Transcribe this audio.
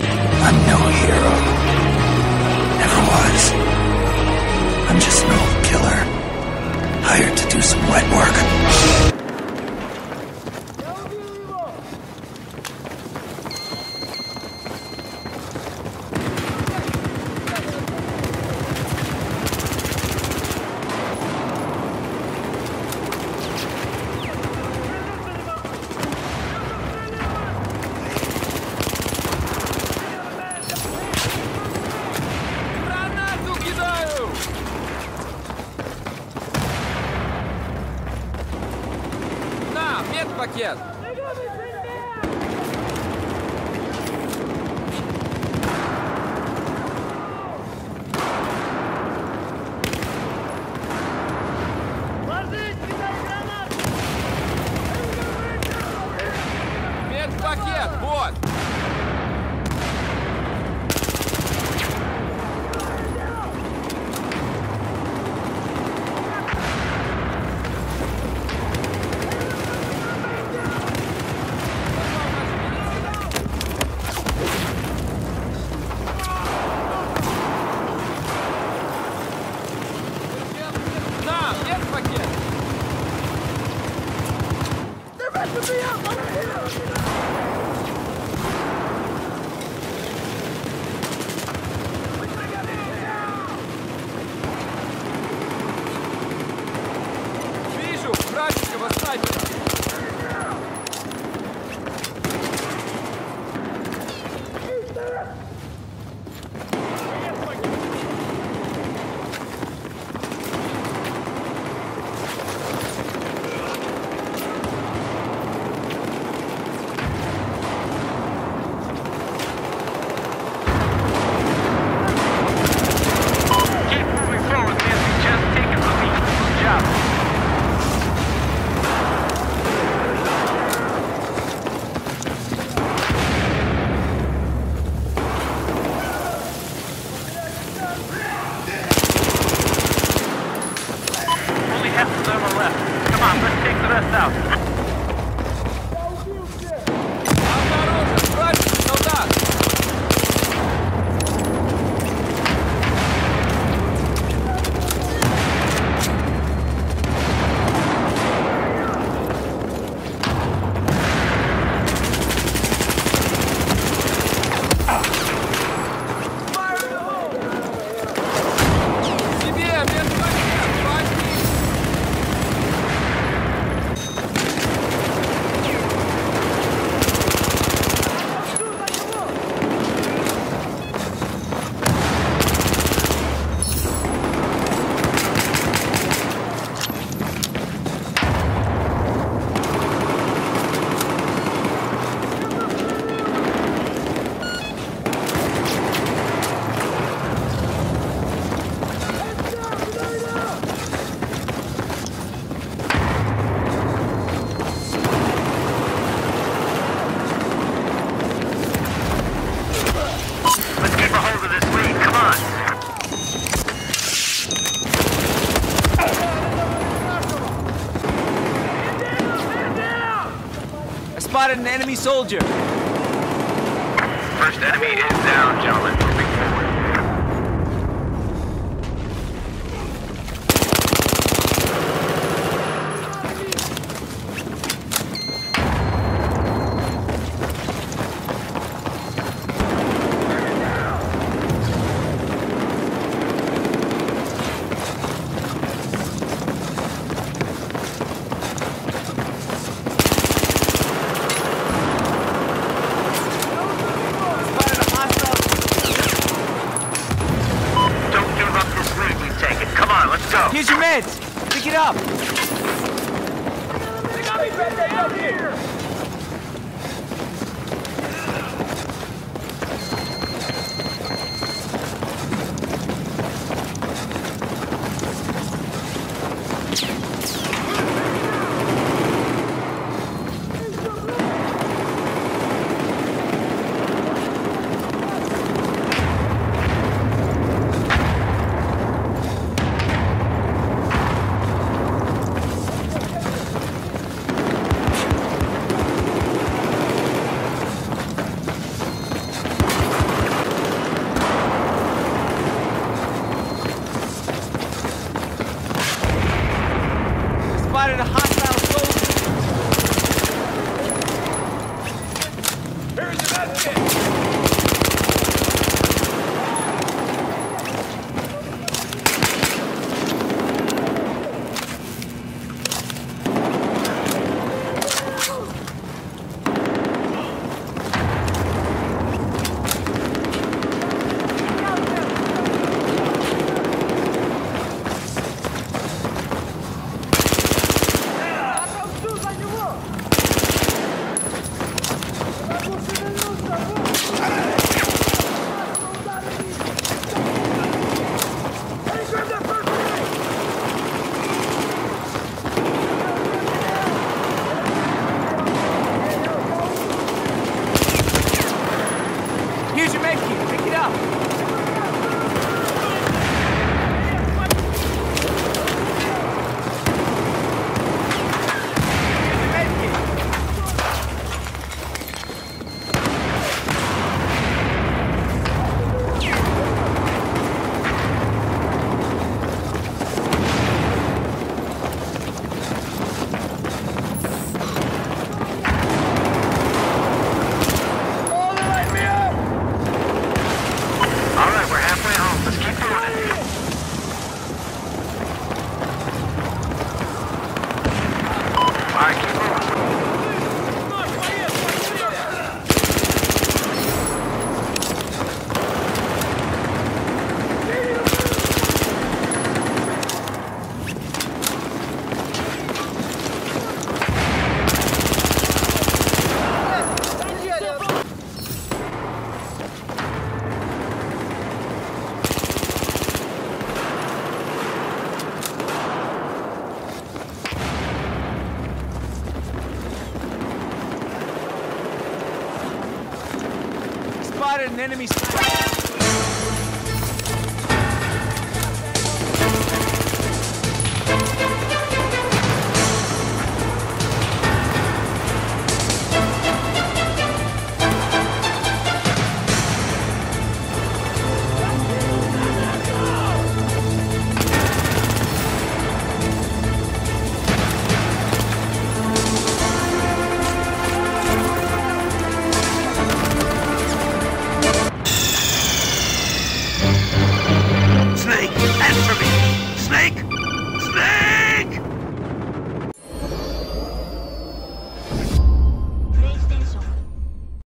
I'm no hero. Never was. I'm just an old killer. Hired to do some wet work. Half left. Come on, let's take the rest out. Spotted an enemy soldier. First enemy is down, gentlemen. Pick it up. Spotted Thank you. Pick it up. got an enemy.